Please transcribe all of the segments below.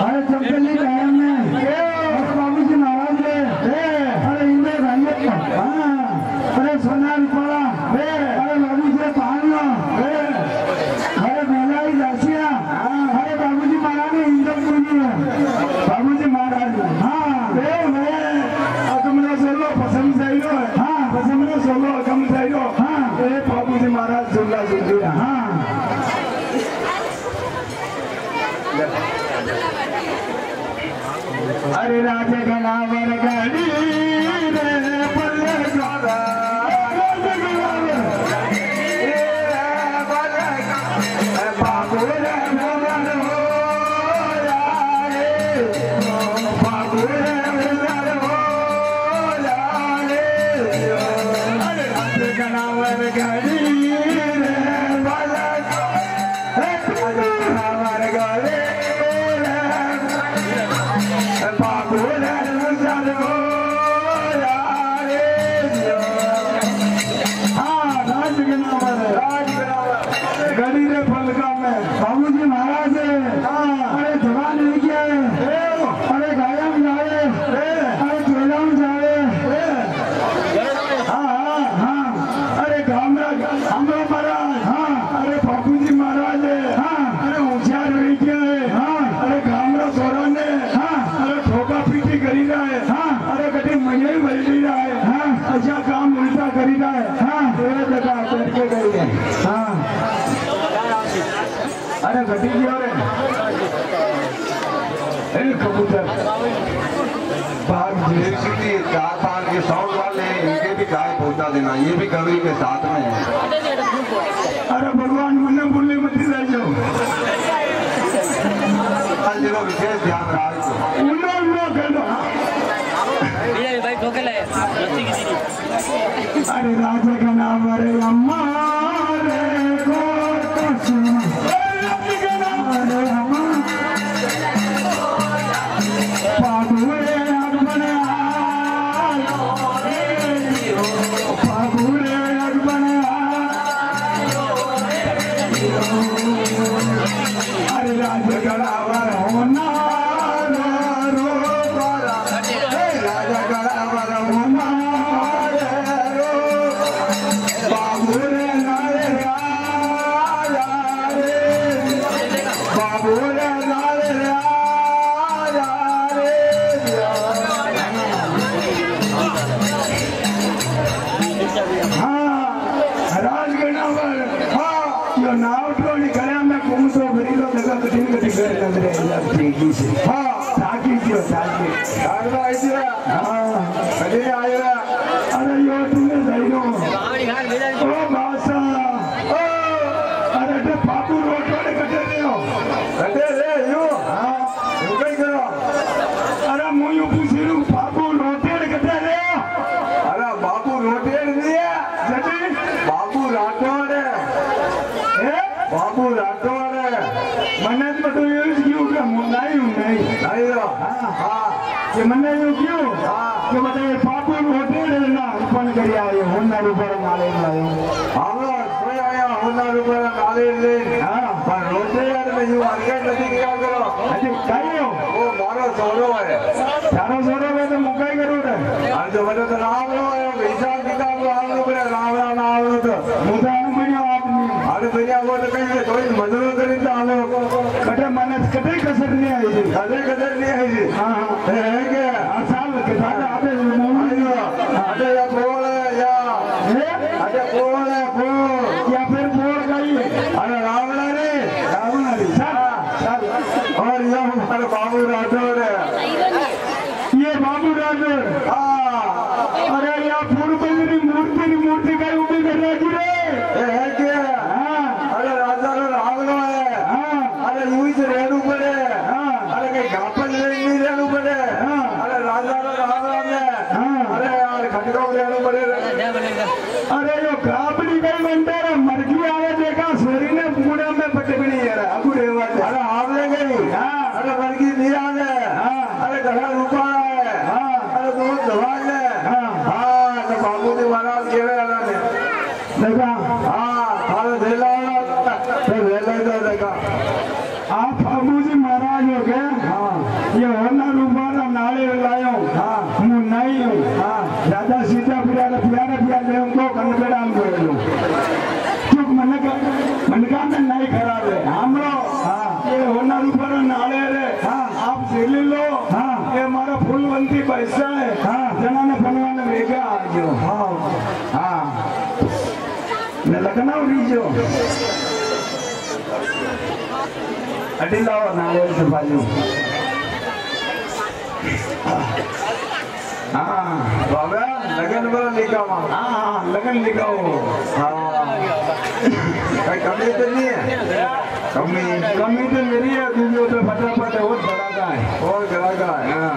हर चमकने राज गरीरे फलका में। चार पाँच के सौ वाले इनके भी गाय पहुँचा देना ये भी गरीब के साथ में है। अरे भगवान मुन्ने बोलने मत जाओ। विशेष ध्यान रहा तो। अरे राजा का नाम अरे अम्मा। ಸಾಕಿದ್ದೀರ ಸಾಕಿ ಕಡಿಮೆ ಆಗಿರ મને કદાચ કસર નહીં આવી. છે કદાચ કસર નહીં આવી. છે હા. હા கடிலாவை நான் எடுத்து பண்ணி હવે લગન પર નીકળવા હા લગન નીકળવો કઈ કમી તો નહીં કમી. કમી તો મેરી દીદી તો ફટાફટ ઓર ગળા ગાય ઓર ગળા ગાય હા.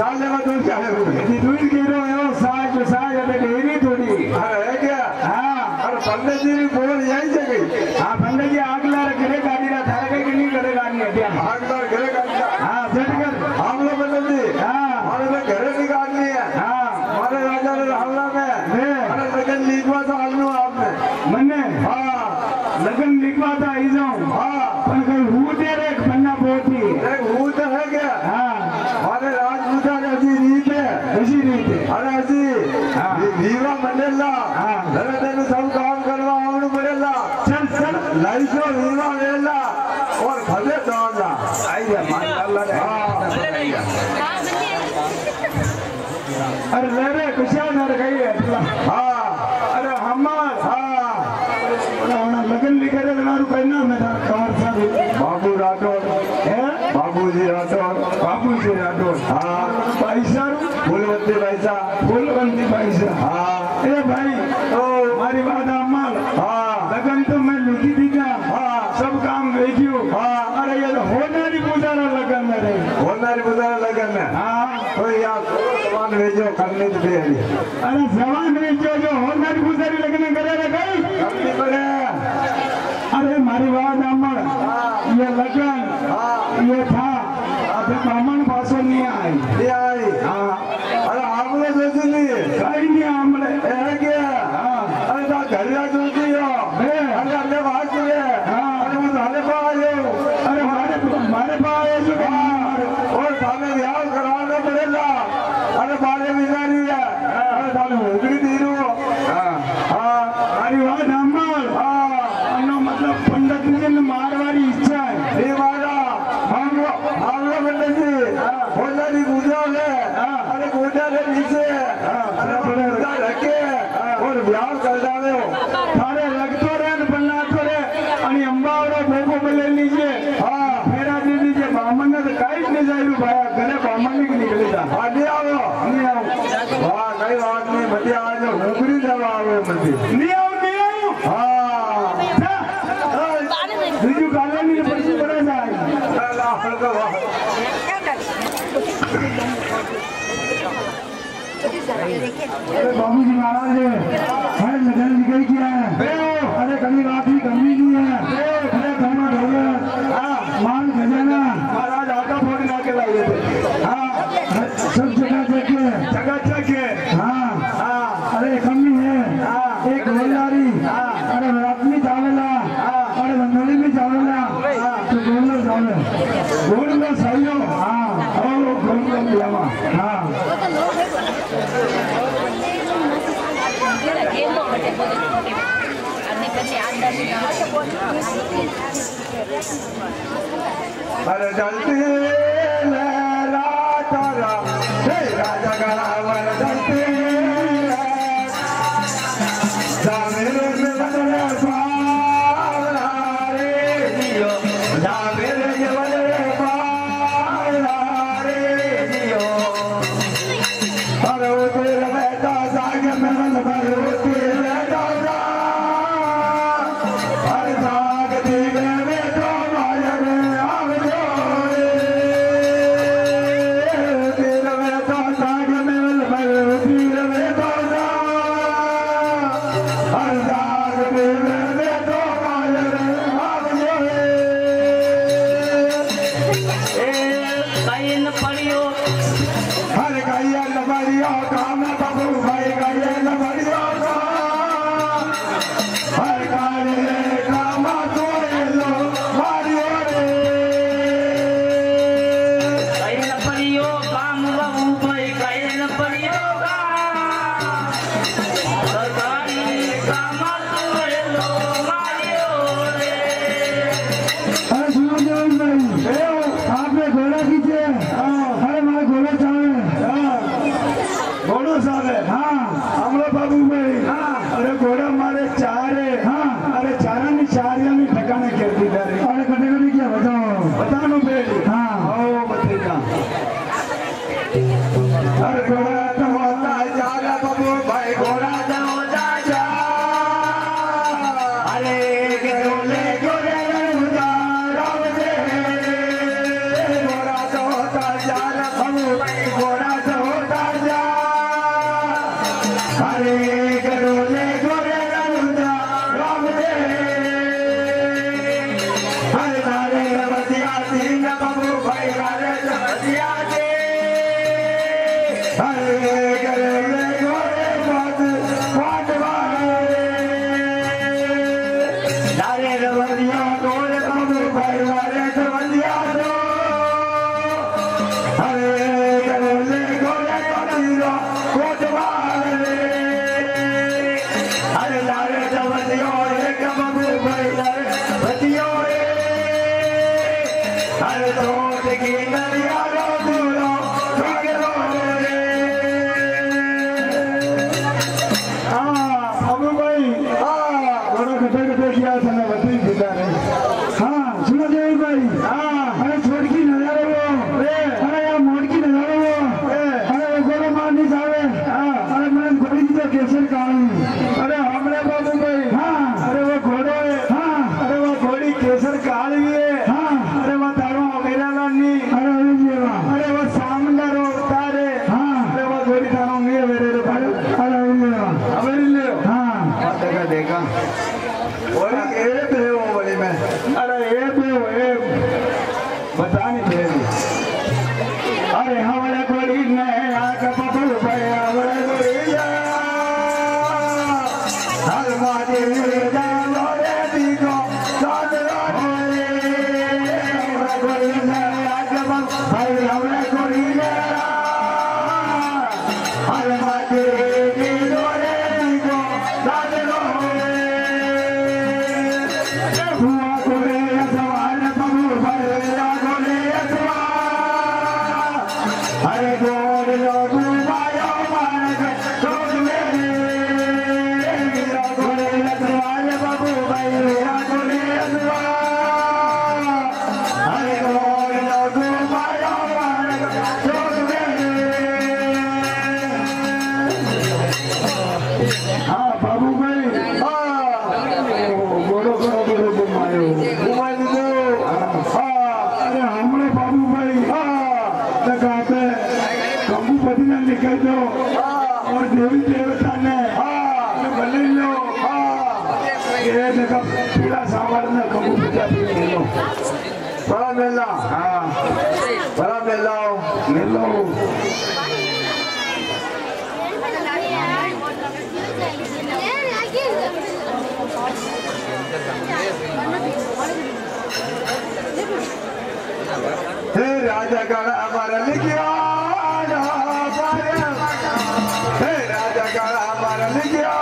তাহলে Leichel! अरे बाबू जी महाराज ने हर नज़र निकल गया है अरे कभी रात ही कमी नहीं है अरे धर्मा ढोले माल खजाना महाराज आता फोड़ ला के लाए हाँ सब जगह चेक है जगह चेक है अरे जानते हैं राजा पर लिखिया राजा गड़ा पर लिखिया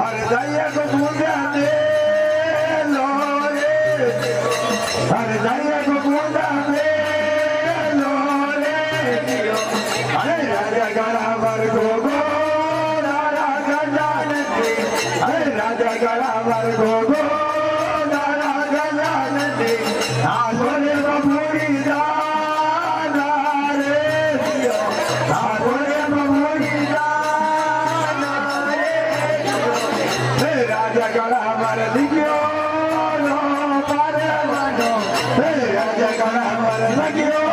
हर जाइए को पूजा दे लो रे। हर जाइए को पूजा दे लो रे। अरे राजा गड़ा पर गोगो राजा गड़ा अरे राजा गड़ा पर गोगो जयकार हमारा लगियो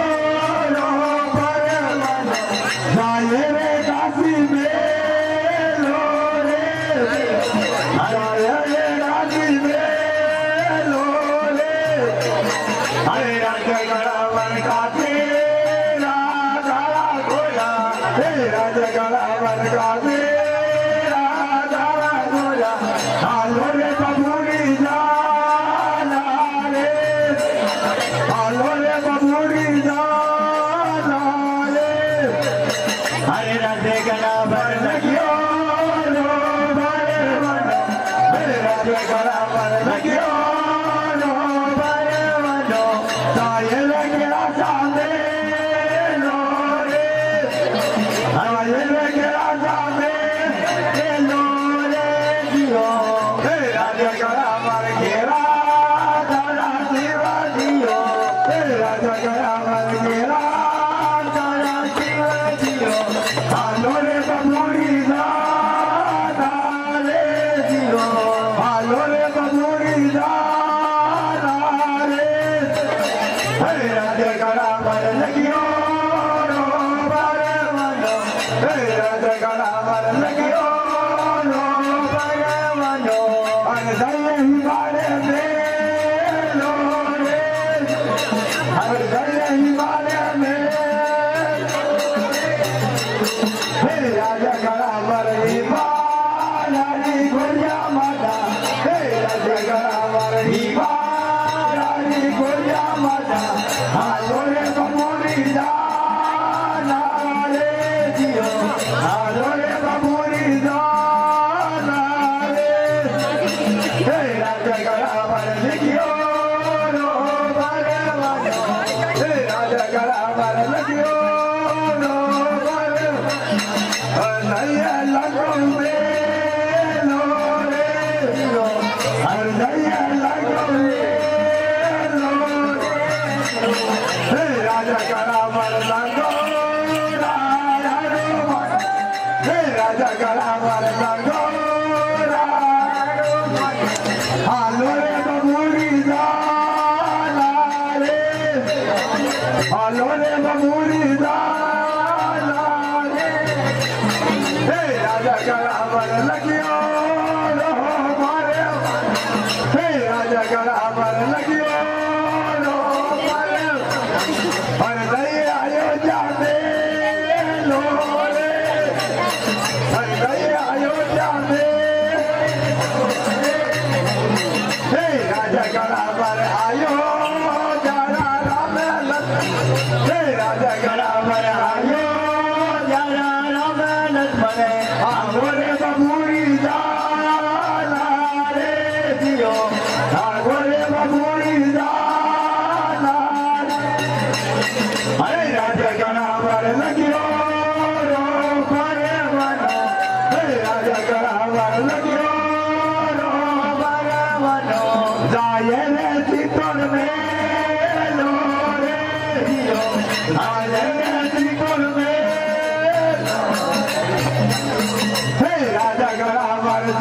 you.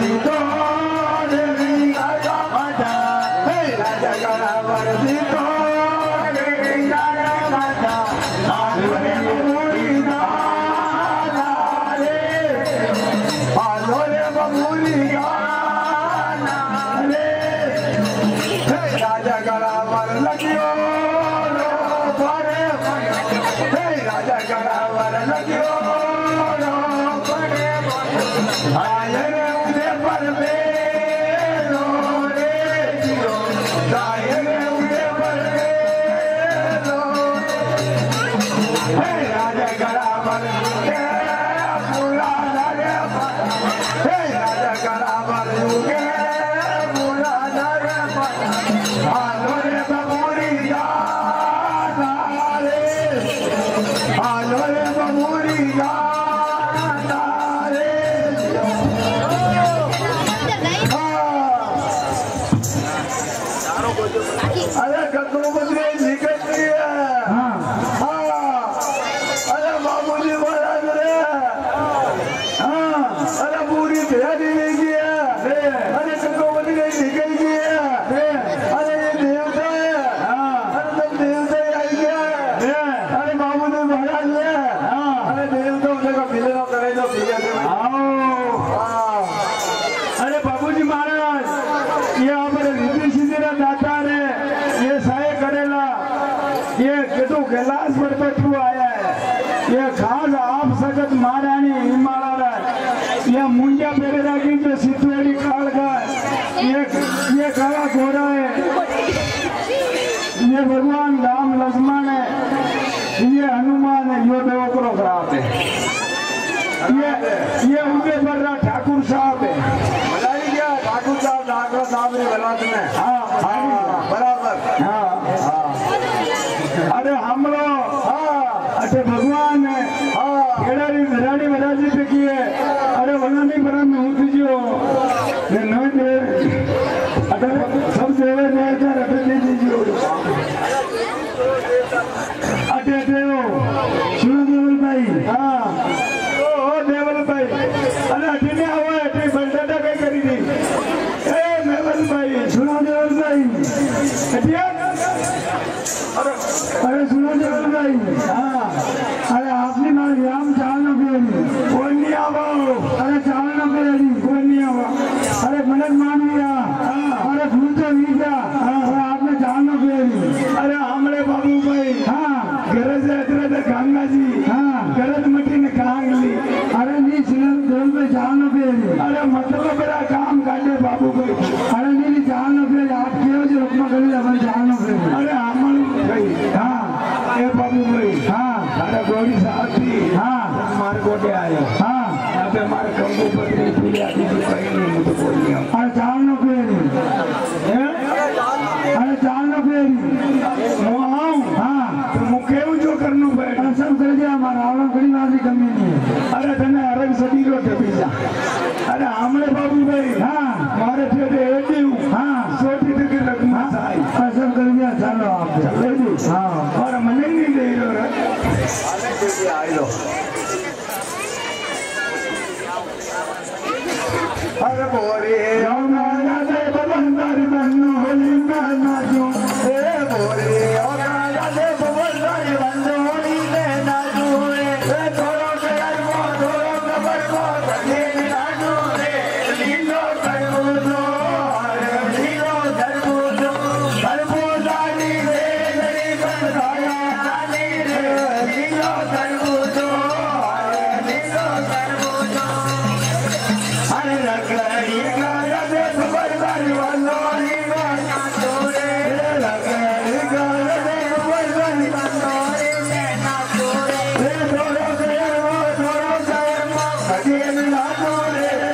Assim como में बेवकूफ़ रात है। ये ये उनके बर्रा ठाकुर साहब है। Adonai.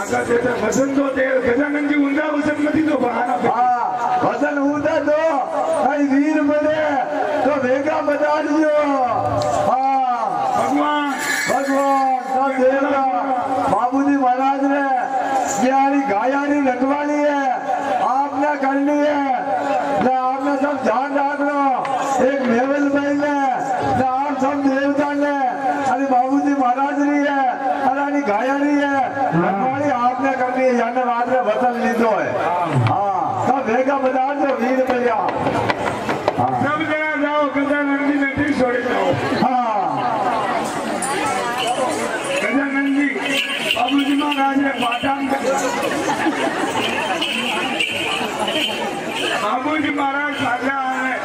આગળ જતા વસંત તો તે ગજાનંદજી ઊંધા વસંત નથી તો બહાના हाँ वचन होता तो कहीं वीर बने तो वेगा बता दियो हाँ ભગવાન ભગવાન सब देवता बाबूजी महाराज ने बिहारी गायानी रखवाली है आपने करनी है ना आपने सब ध्यान रखना एक मेवल भाई ने ना आप सब देवता ने अरे बाबूजी महाराज रही है अरे अरे गायानी है रंगवाली हाथ में कर दिए जाने बाद में वतन लीधो है। हाँ सब भेगा बाज़ार से वीर बजा सब जगह जाओ गजानंद जी ने ठीक छोड़ी जाओ हाँ। गजानंद जी अब जिमा राजे पाटन बाबू जी महाराज साजा है।